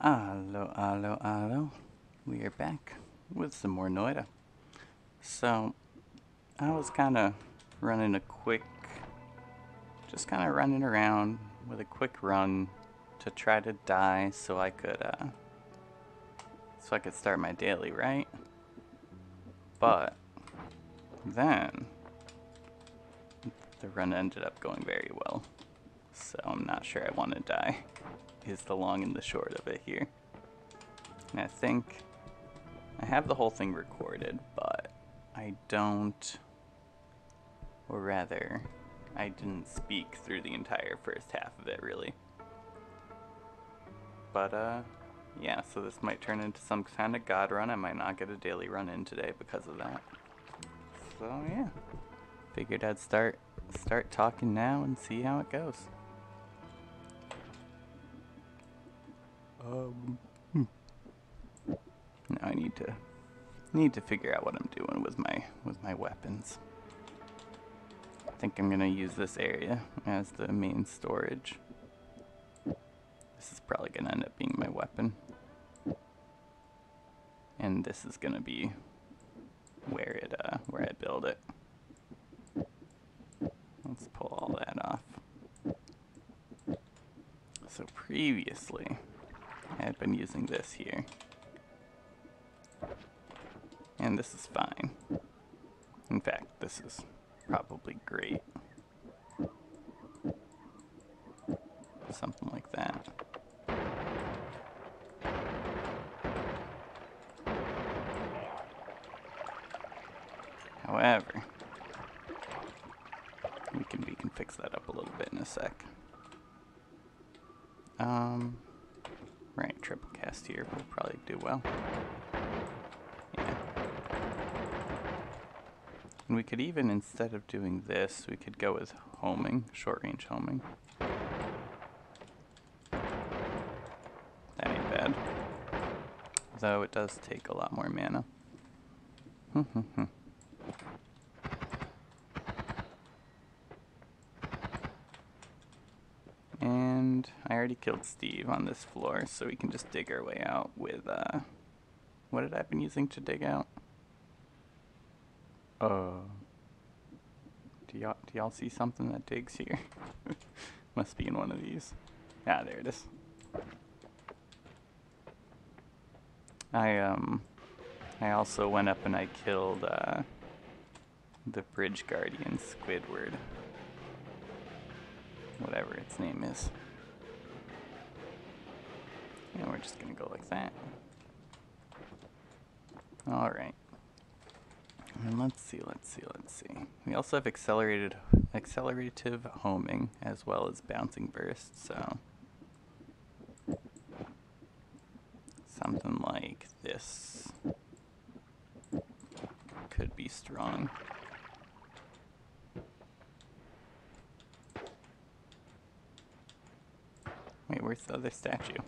Hello, hello, hello. We are back with some more Noita. So, I was kind of running a quick, just kind of running around with a quick run to try to die so I could, uh, so I could start my daily, right? But, then, the run ended up going very well. So I'm not sure I want to die is the long and the short of it here. And I think I have the whole thing recorded, but I don't, or rather, I didn't speak through the entire first half of it really. But, uh, yeah, so this might turn into some kind of god run. I might not get a daily run in today because of that. So, yeah. Figured I'd start start talking now and see how it goes. Um, hmm. Now I need to need to figure out what I'm doing with my with my weapons. I think I'm gonna use this area as the main storage. This is probably gonna end up being my weapon. And this is gonna be where it uh where I build it. Let's pull all that off. So previously had been using this here. And this is fine. In fact, this is probably great. Something like that. However, we can we can fix that up a little bit in a sec. Um, right, triple cast here will probably do well. Yeah. And we could even, instead of doing this, we could go with homing, short range homing. That ain't bad. Though it does take a lot more mana. Hmm, hmm, hmm. And I already killed Steve on this floor, so we can just dig our way out with, uh, what had I been using to dig out? Uh, do y'all, do y'all see something that digs here? Must be in one of these. Ah, there it is. I, um, I also went up and I killed, uh, the Bridge Guardian Squidward whatever its name is. And we're just gonna go like that. Alright. And let's see, let's see, let's see. We also have accelerated accelerative homing as well as bouncing burst, so something like this could be strong. Wait, where's the other statue?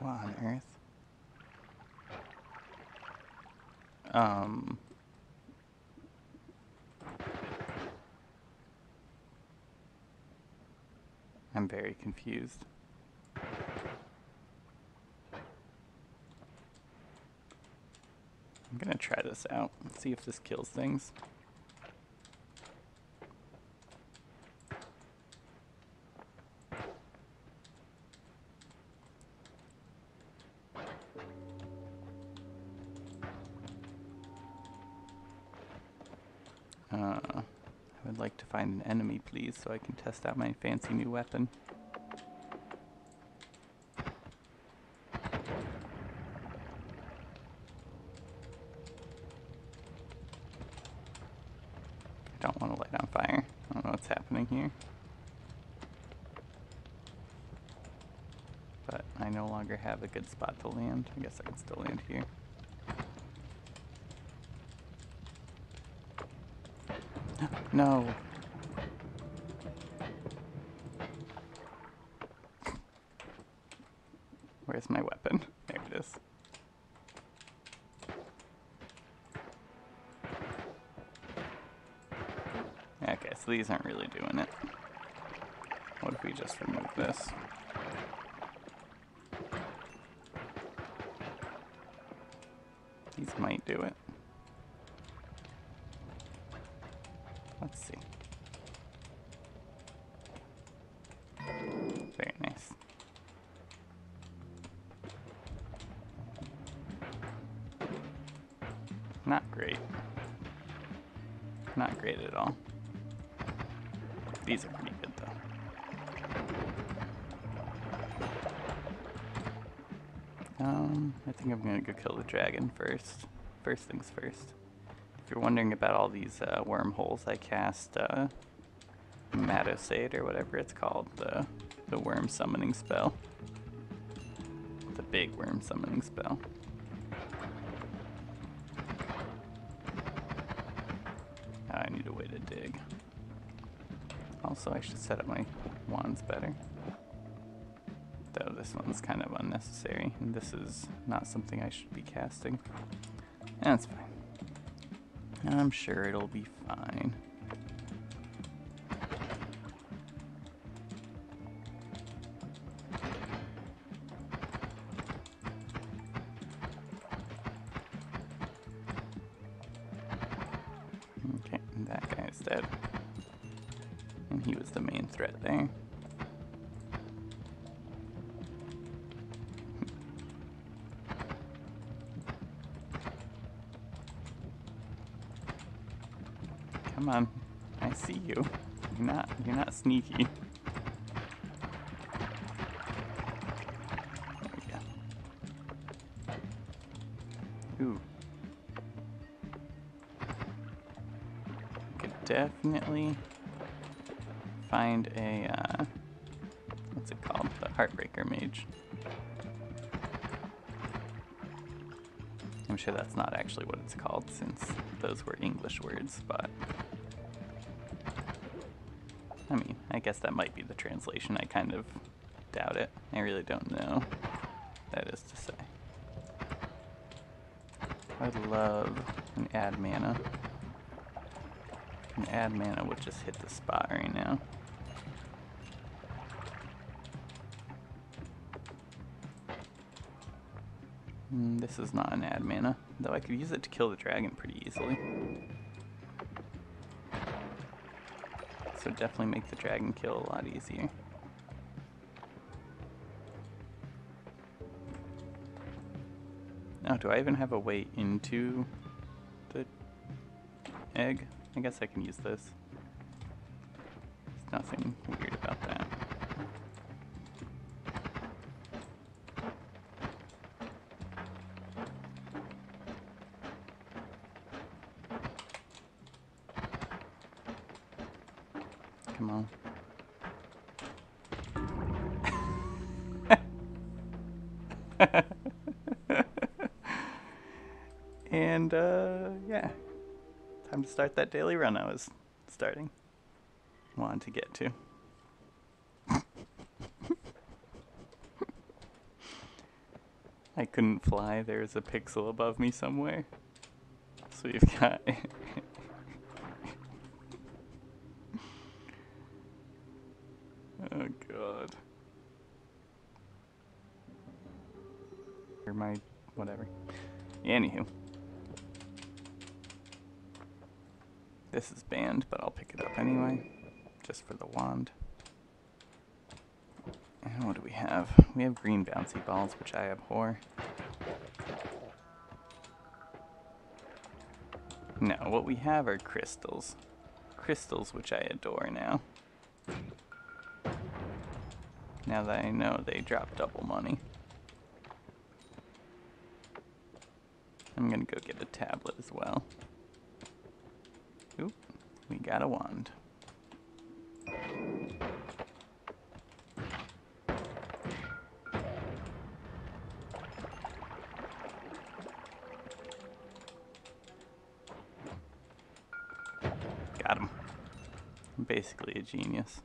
What on earth? Um... I'm very confused. I'm gonna try this out, see if this kills things. Uh, I would like to find an please, so I can test out my fancy new weapon. I don't want to light on fire. I don't know what's happening here. But I no longer have a good spot to land. I guess I can still land here. no. Okay, so these aren't really doing it. What if we just remove this? These might do it. I'm gonna go kill the dragon first. First things first. If you're wondering about all these uh, wormholes, I cast uh, Matosade or whatever it's called, the the worm summoning spell. The big worm summoning spell. I need a way to dig. Also, I should set up my wands better. Though this one's kind of unnecessary, and this is not something I should be casting. That's fine. I'm sure it'll be fine. Okay, that guy is dead. And he was the main threat there. Sneaky. We. Ooh. Could definitely find a uh, what's it called? The Heartbreaker Mage. I'm sure that's not actually what it's called since those were English words, but I guess that might be the translation. I kind of doubt it. I really don't know. That is to say. I'd love an add mana. An add mana would just hit the spot right now. Mm, this is not an add mana, though I could use it to kill the dragon pretty easily. So definitely make the dragon kill a lot easier. Now, do I even have a way into the egg? I guess I can use this. There's nothing weird time to start that daily run I was starting, wanted to get to. I couldn't fly. There's a pixel above me somewhere. So you've got Oh god. Or my whatever. Anywho. This is banned, but I'll pick it up anyway. Just for the wand. And what do we have? We have green bouncy balls, which I abhor. No, what we have are crystals. Crystals, which I adore now. Now that I know they drop double money. I'm gonna go get a tablet as well. Got a wand. Got him. I'm basically a genius.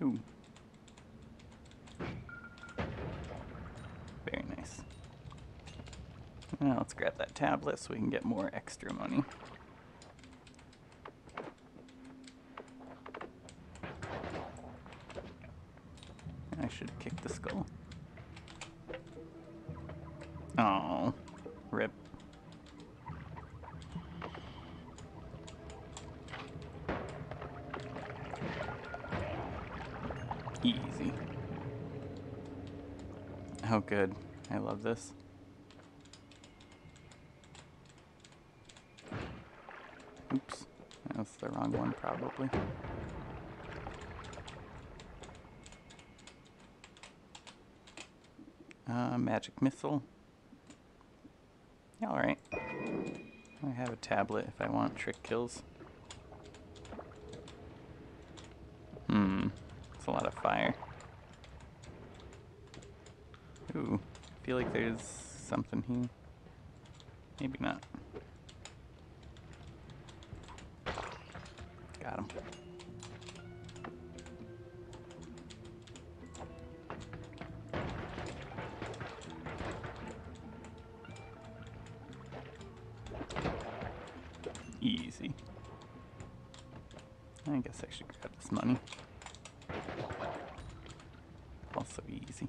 Ooh. Very nice. Now let's grab that tablet so we can get more extra money. I should kick the skull. Oh, rip. Easy. Oh, good. I love this. Oops. That's the wrong one, probably. Uh, magic missile. Alright. I have a tablet if I want trick kills. Hmm. It's a lot of fire. Ooh. I feel like there's something here. Maybe not. Easy. I guess I should grab this money. Also easy.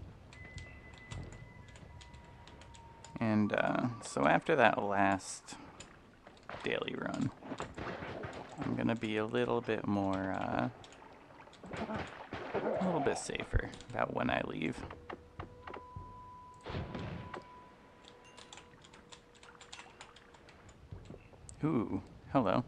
And uh, so after that last daily run, I'm gonna be a little bit more, uh, a little bit safer about when I leave. Ooh, hello.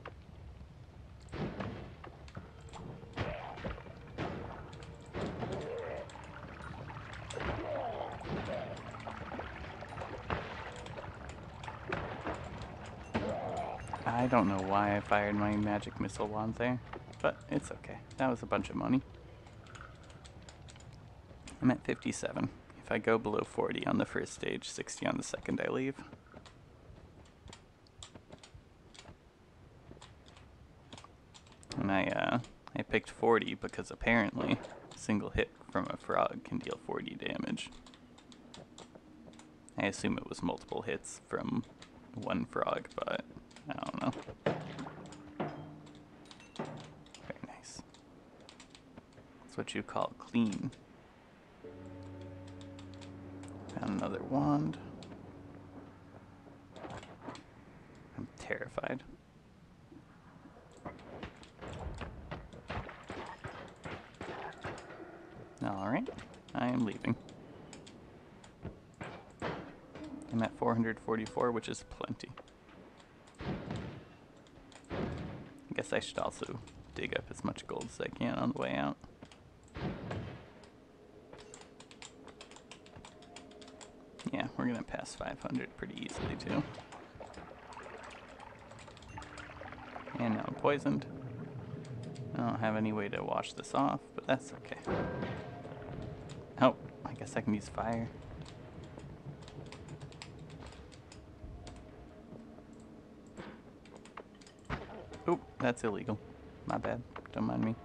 I don't know why I fired my magic missile wand there, but it's okay. That was a bunch of money. I'm at 57. If I go below 40 on the first stage, 60 on the second, I leave. And I, uh, I picked 40 because apparently a single hit from a frog can deal 40 damage. I assume it was multiple hits from one frog, but Very nice. That's what you call clean. Found another wand. I'm terrified. Alright, I am leaving. I'm at 444, which is plenty. I I should also dig up as much gold as I can on the way out. Yeah, we're gonna pass 500 pretty easily too. And now I'm poisoned. I don't have any way to wash this off, but that's okay. Oh, I guess I can use fire. That's illegal. My bad. Don't mind me.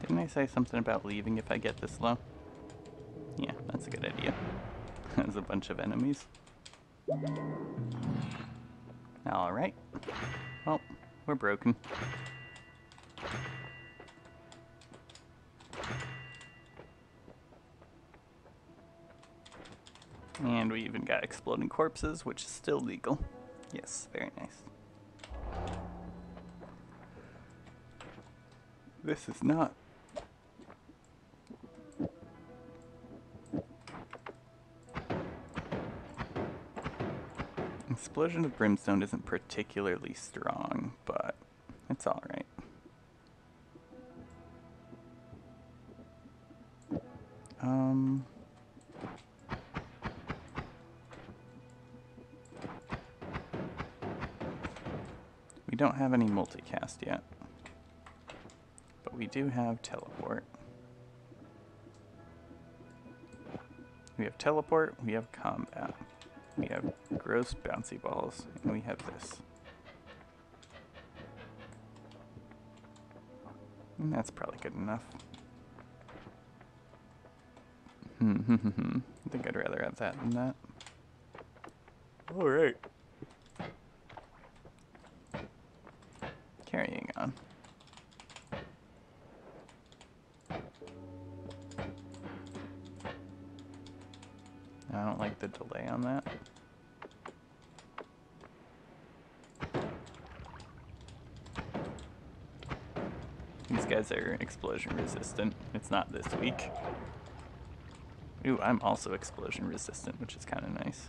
Didn't I say something about leaving if I get this low? Yeah, that's a good idea. There's a bunch of enemies. Alright. Well, we're broken. And we even got exploding corpses, which is still legal. Yes, very nice. This is not. Explosion of Brimstone isn't particularly strong, but it's alright. Um. We don't have any multicast yet. But we do have teleport. We have teleport, we have combat, we have gross bouncy balls, and we have this. And that's probably good enough. Hmm, hmm, hmm, hmm. I think I'd rather have that than that. Alright. On. I don't like the delay on that. These guys are explosion resistant. It's not this weak. Ooh, I'm also explosion resistant, which is kind of nice.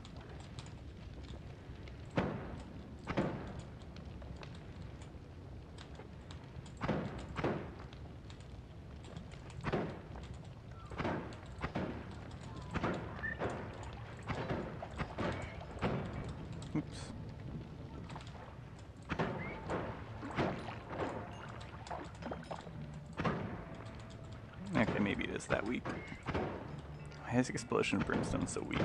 Oops. Okay, maybe it is that weak. Why is Explosion of Brimstone so weak?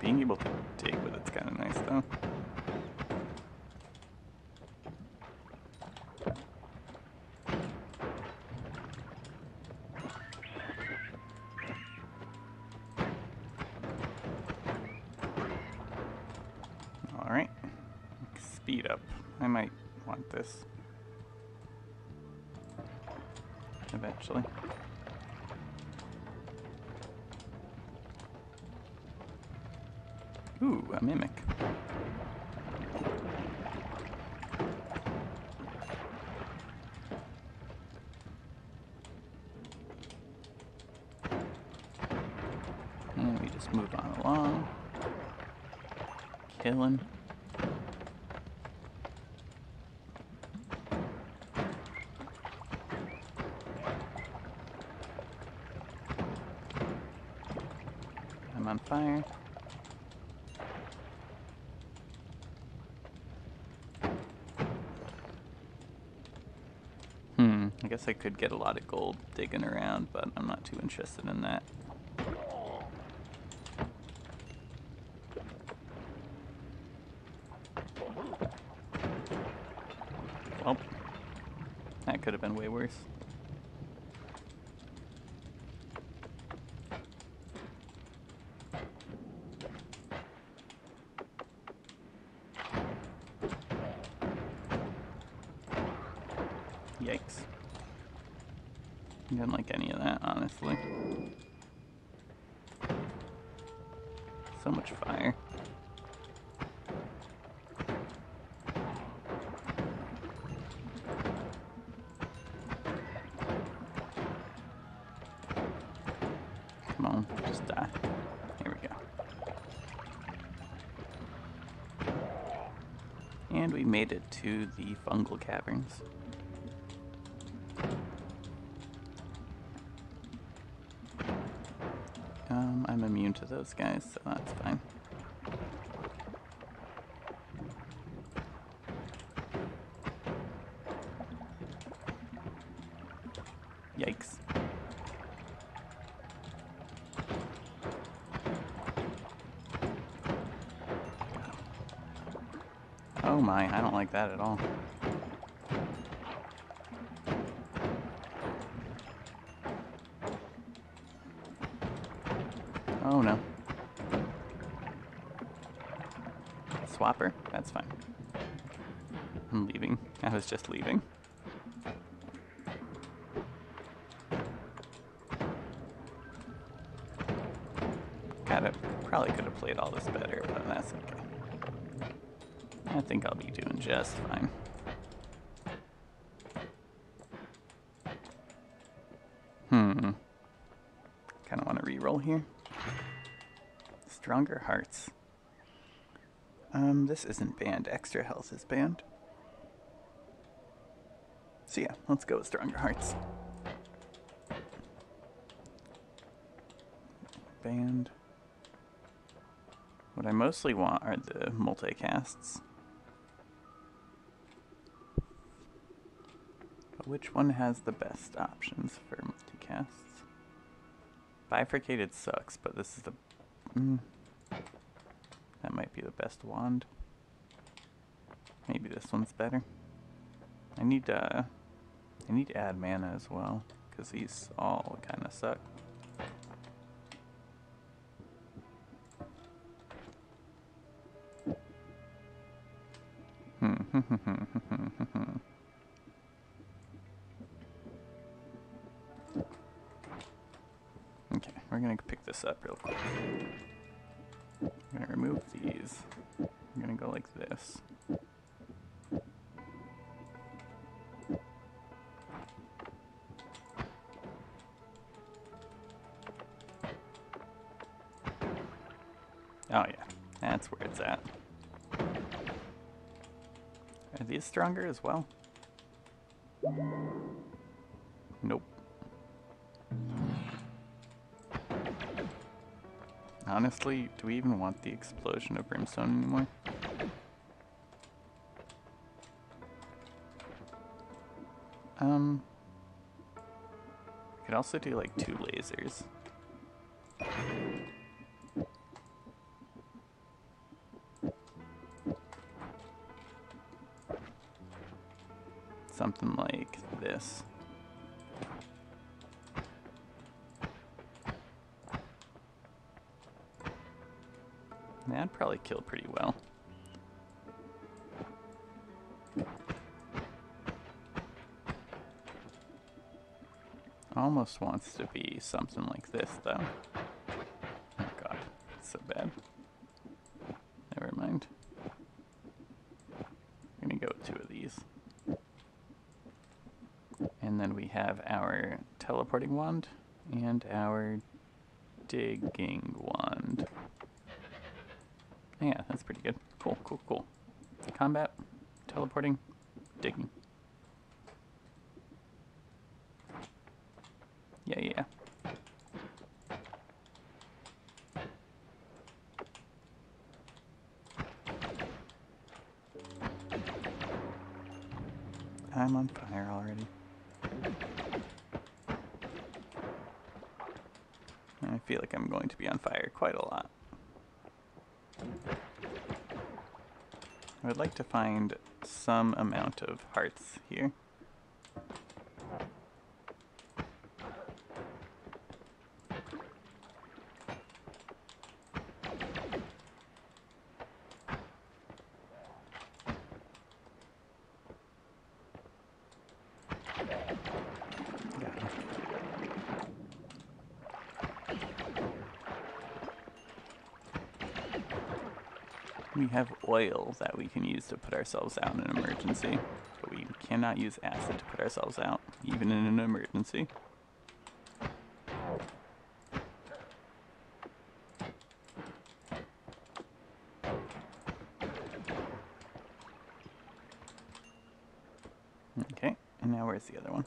Being able to dig with it's kind of nice though. Alright. Speed up. I might want this. Eventually. Ooh, a mimic. And we just move on along. Killing. I'm on fire. Hmm, I guess I could get a lot of gold digging around, but I'm not too interested in that. Well, that could have been way worse. Made it to the fungal caverns. Um, I'm immune to those guys, so that's fine. I that at all. Oh no. Swapper? That's fine. I'm leaving. I was just leaving. Gotta, probably could have played all this better, but that's okay. I think I'll be doing just fine. Hmm. Kind of want to re-roll here. Stronger hearts. Um, this isn't banned. Extra health is banned. So yeah, let's go with stronger hearts. Banned. What I mostly want are the multicasts. Which one has the best options for multicasts? Bifurcated sucks, but this is the... Mm, That might be the best wand. Maybe this one's better. I need uh, I need to add mana as well, because these all kind of suck. Up real quick. I'm gonna remove these. I'm gonna go like this. Oh yeah, that's where it's at. Are these stronger as well? Honestly, do we even want the explosion of brimstone anymore? Um, we could also do like two lasers. Something like this. That'd probably kill pretty well. Almost wants to be something like this, though. Oh god, it's so bad. Never mind. I'm gonna go with two of these. And then we have our teleporting wand and our digging wand. Yeah, that's pretty good. Cool, cool. Combat, teleporting, digging. Would like to find some amount of hearts here. We have oil that we can use to put ourselves out in an emergency, but we cannot use acid to put ourselves out, even in an emergency. Okay, and now where's the other one?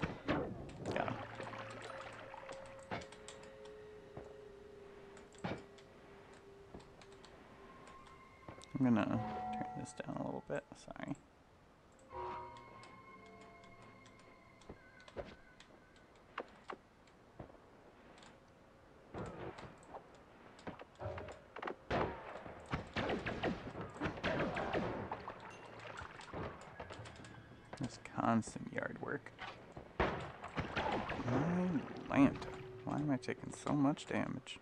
Why am I taking so much damage?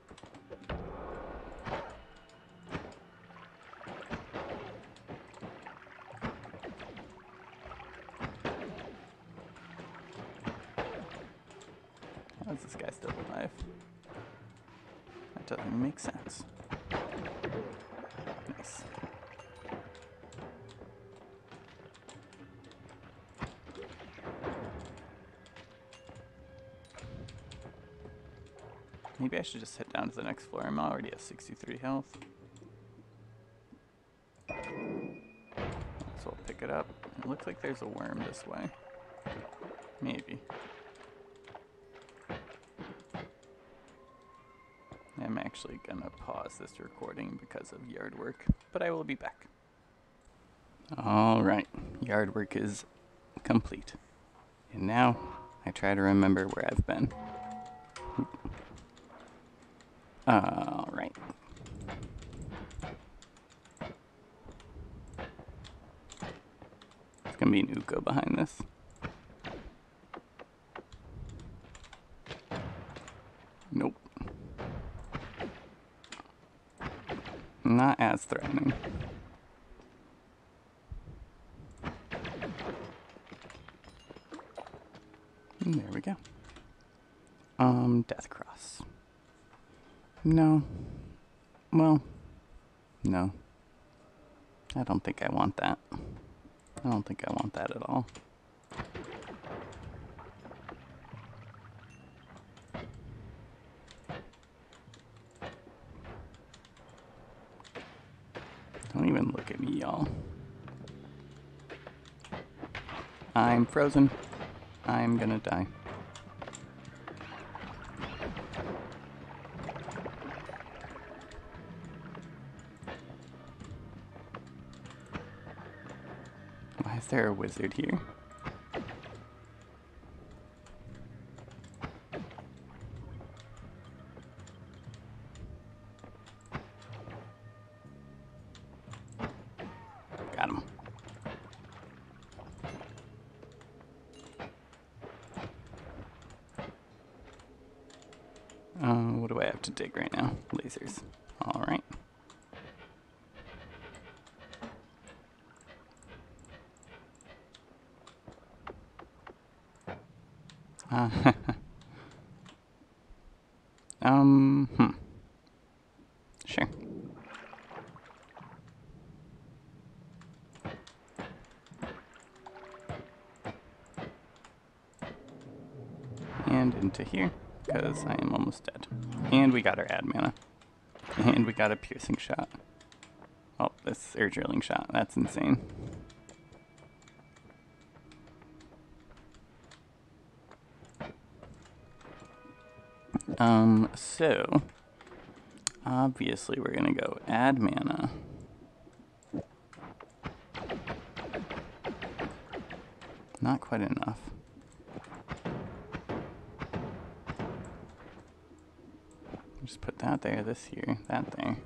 Should just head down to the next floor. I'm already at 63 health. So I'll pick it up. It looks like there's a worm this way. Maybe. I'm actually gonna pause this recording because of yard work, but I will be back. Alright, yard work is complete. And now I try to remember where I've been. All right. It's gonna be an Uko behind this. Nope. Not as threatening. And there we go. Um, Death Cross. No. Well, no. I don't think I want that. I don't think I want that at all. Don't even look at me, y'all. I'm frozen. I'm gonna die. There a wizard here? Got him. Uh, what do I have to dig right now? Lasers. Alright. Uh, um, hmm. Sure. And into here, because I am almost dead. And we got our add mana. And we got a piercing shot. Oh, this air drilling shot. That's insane. Um, so obviously we're gonna go add mana. Not quite enough. There, this here, that there.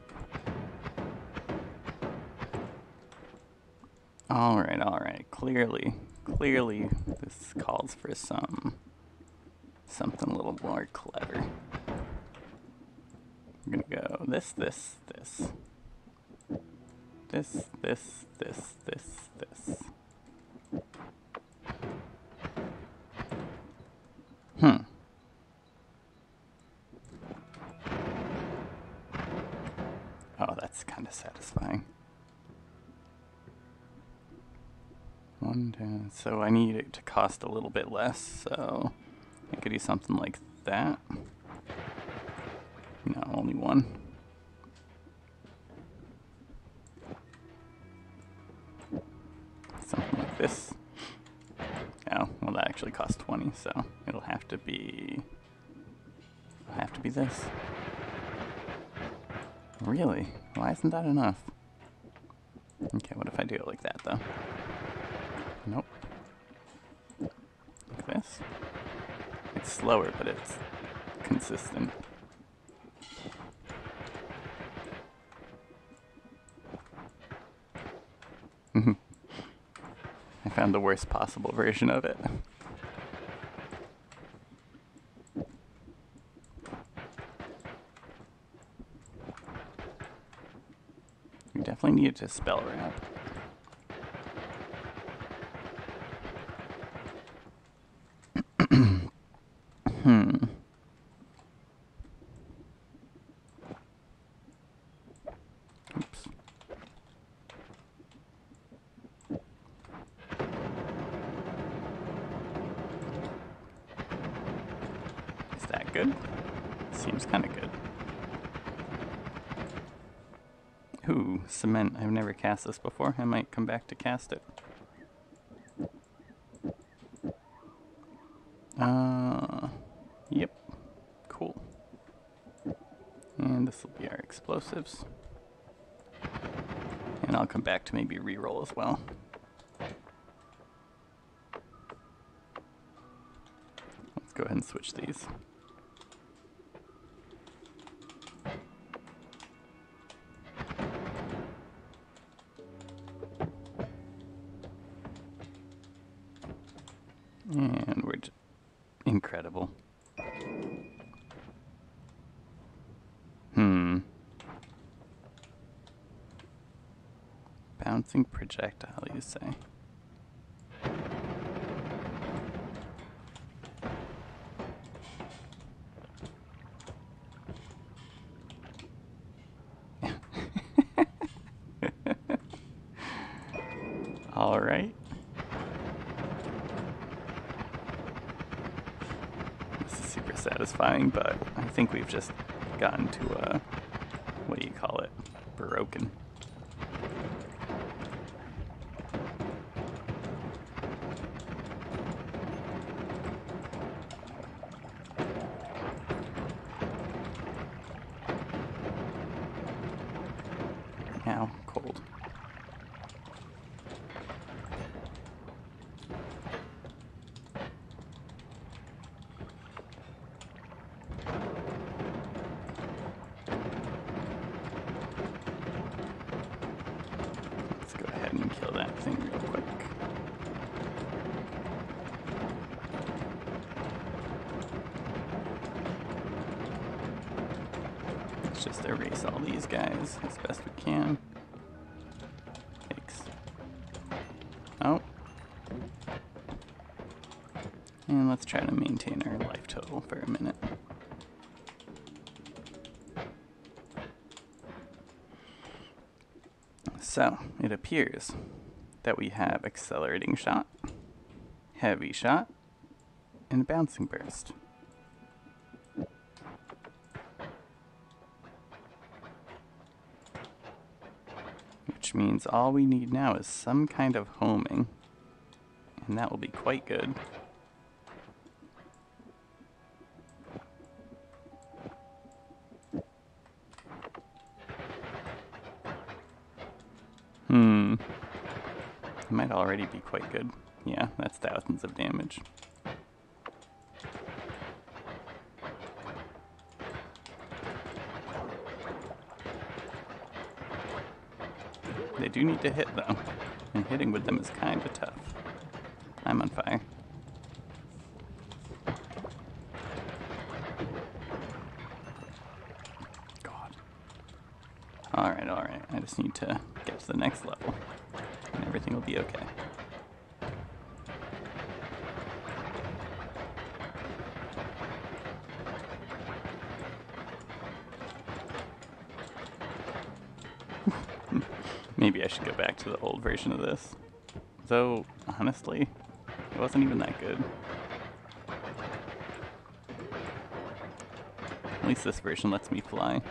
Alright, alright. Clearly, clearly this calls for some something a little more clever. We're gonna go this, this, this. This, this, this, this, this. I need it to cost a little bit less, so I could do something like that. No, only one. Something like this. Oh, well that actually costs 20, so it'll have to be... It'll have to be this. Really? Why isn't that enough? Okay, what if I do it like that, though? Nope. Like this. It's slower, but it's consistent. Mm-hmm. I found the worst possible version of it. We definitely need to spell wrap. hmm. Oops. Is that good? Seems kind of good. Ooh, cement. I've never cast this before. I might come back to cast it. Uh, yep. Cool. And this will be our explosives. And I'll come back to maybe reroll as well. Let's go ahead and switch these. Bouncing projectile, you say? All right. This is super satisfying, but I think we've just gotten to a what do you call it? Broken. Ow, cold. Let's go ahead and kill that thing real quick. Let's just erase all these guys as best we can. Yikes. Oh. And let's try to maintain our life total for a minute. So, it appears that we have accelerating shot, heavy shot, and bouncing burst. Which means all we need now is some kind of homing, and that will be quite good. Hmm. It might already be quite good. Yeah, that's thousands of damage. They do need to hit though, and hitting with them is kind of tough. I'm on fire. God. Alright, alright. I just need to get to the next level, and everything will be okay. Maybe I should go back to the old version of this. Though, honestly, it wasn't even that good. At least this version lets me fly.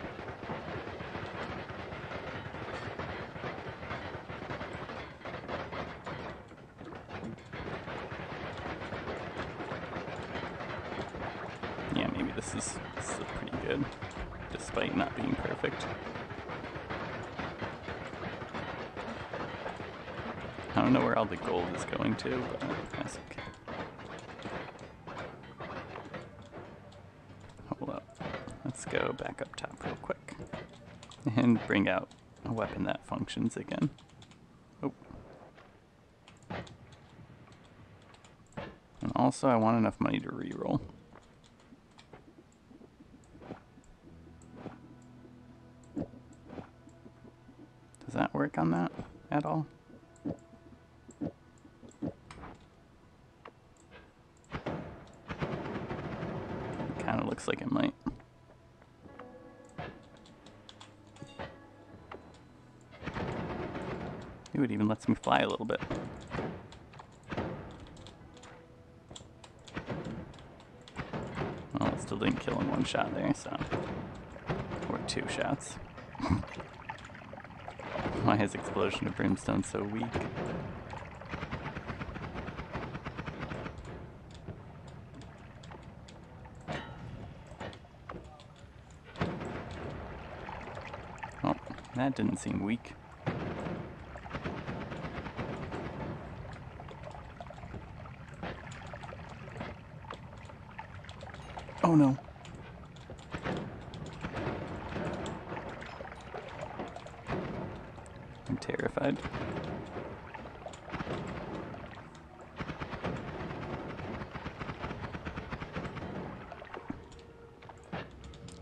Yeah, maybe this is still pretty good, despite not being perfect. I don't know where all the gold is going to, but okay. Oh, Hold up. Let's go back up top real quick. And bring out a weapon that functions again. Oh. And also, I want enough money to reroll. Does that work on that at all? Kind of looks like it might. Ooh, it even lets me fly a little bit. Well, it still didn't kill in one shot there, so. Or two shots. Why is Explosion of Brimstone so weak? That didn't seem weak. Oh no. I'm terrified.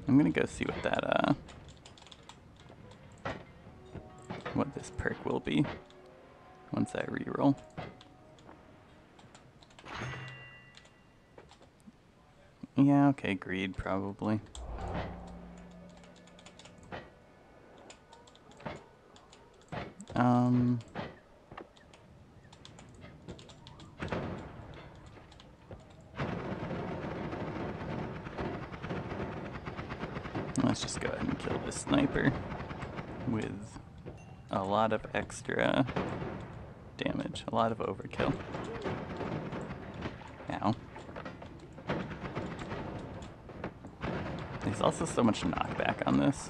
I'm gonna go see what that uh, what this perk will be once I reroll. Yeah, okay, greed probably. Um... Let's just go ahead and kill this sniper with lot of extra damage, a lot of overkill. Now. There's also so much knockback on this.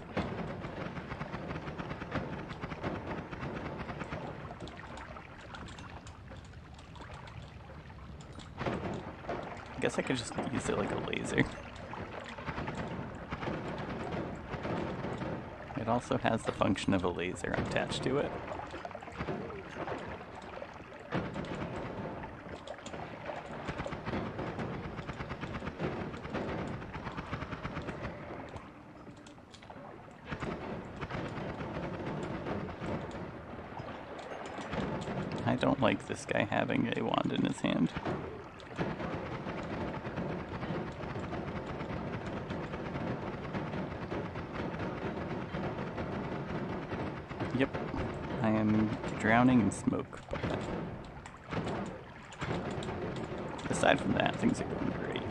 I guess I could just use it like a laser. also has the function of a laser attached to it. I don't like this guy having a wand in his hand. Yep, I am drowning in smoke, aside from that, things are going great.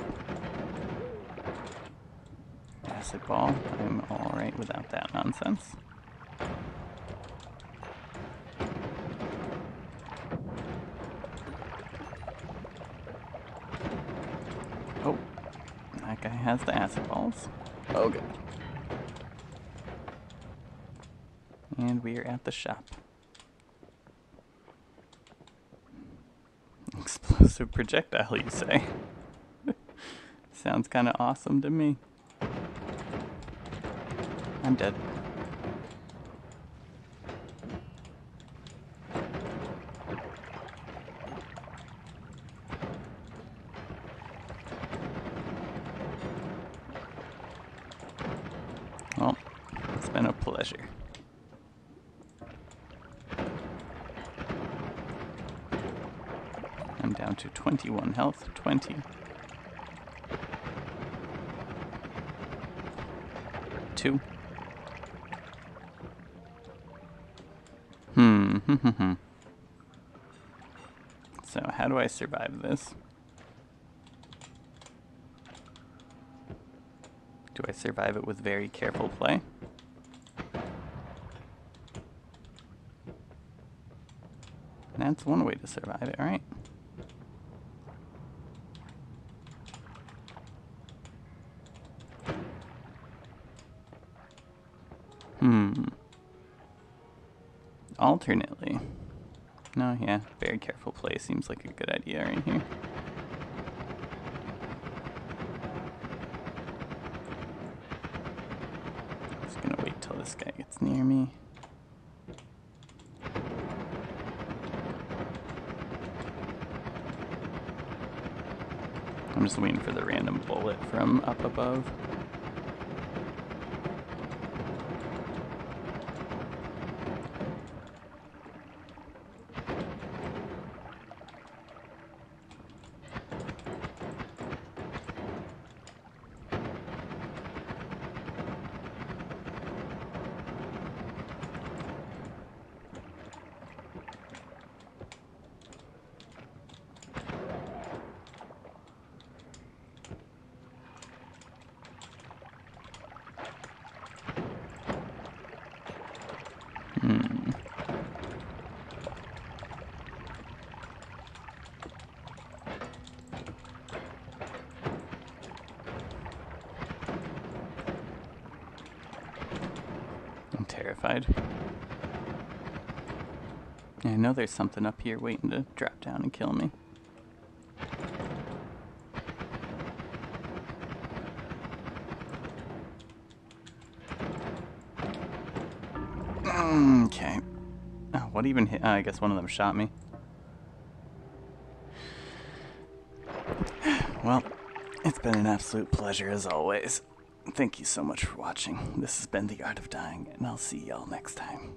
Acid ball, I'm alright without that nonsense. Oh, that guy has the acid balls. Oh god. And we are at the shop. Explosive projectile, you say? Sounds kind of awesome to me. I'm dead. Well, it's been a pleasure. I'm down to 21 health, 20. Two. Hmm. So, how do I survive this? Do I survive it with very careful play? That's one way to survive it, right? Alternately. No, yeah, very careful play seems like a good idea right here. Just gonna wait till this guy gets near me. I'm just waiting for the random bullet from up above. Terrified. I know there's something up here waiting to drop down and kill me. Okay. Oh, what even hit? Oh, I guess one of them shot me. Well, it's been an absolute pleasure as always. Thank you so much for watching. This has been The Art of Dying, and I'll see y'all next time.